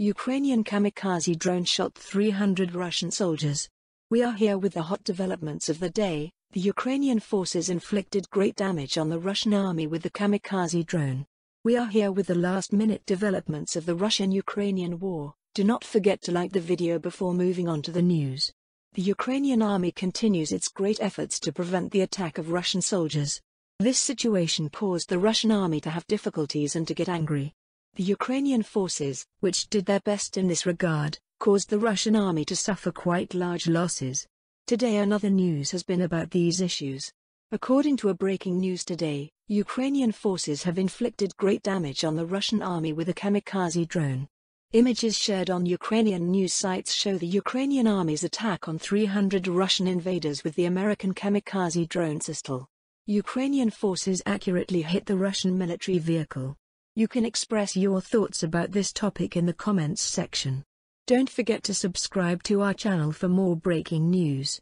Ukrainian kamikaze drone shot 300 Russian soldiers. We are here with the hot developments of the day. The Ukrainian forces inflicted great damage on the Russian army with the kamikaze drone. We are here with the last minute developments of the Russian-Ukrainian war. Do not forget to like the video before moving on to the news. The Ukrainian army continues its great efforts to prevent the attack of Russian soldiers. This situation caused the Russian army to have difficulties and to get angry. The Ukrainian forces, which did their best in this regard, caused the Russian army to suffer quite large losses. Today another news has been about these issues. According to a breaking news today, Ukrainian forces have inflicted great damage on the Russian army with a kamikaze drone. Images shared on Ukrainian news sites show the Ukrainian army's attack on 300 Russian invaders with the American kamikaze drone system. Ukrainian forces accurately hit the Russian military vehicle. You can express your thoughts about this topic in the comments section. Don't forget to subscribe to our channel for more breaking news.